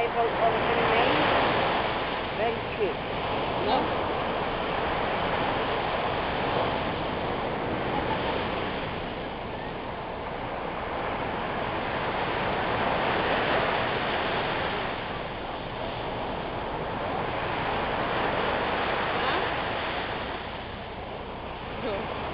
I vote for the Remain. Very cheap. No? Huh?